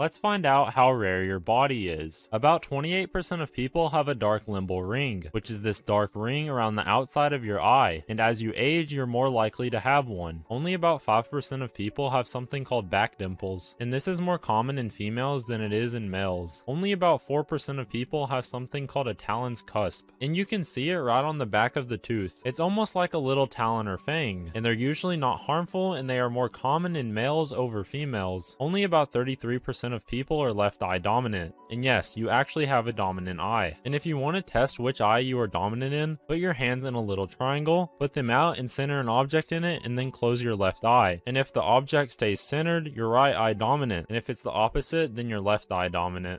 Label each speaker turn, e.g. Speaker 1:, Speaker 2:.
Speaker 1: Let's find out how rare your body is. About 28% of people have a dark limbal ring, which is this dark ring around the outside of your eye, and as you age, you're more likely to have one. Only about 5% of people have something called back dimples, and this is more common in females than it is in males. Only about 4% of people have something called a talon's cusp, and you can see it right on the back of the tooth. It's almost like a little talon or fang, and they're usually not harmful and they are more common in males over females. Only about 33% of people are left eye dominant. And yes, you actually have a dominant eye. And if you want to test which eye you are dominant in, put your hands in a little triangle, put them out and center an object in it, and then close your left eye. And if the object stays centered, your right eye dominant. And if it's the opposite, then your left eye dominant.